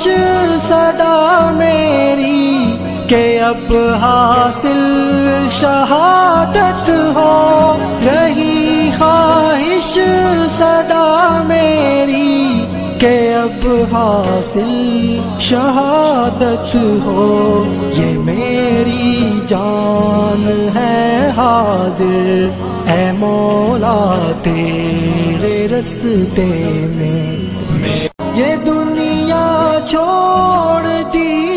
خواہش صدا میری کہ اب حاصل شہادت ہو رہی خواہش صدا میری کہ اب حاصل شہادت ہو یہ میری جان ہے حاضر اے مولا تیرے رستے میں ti.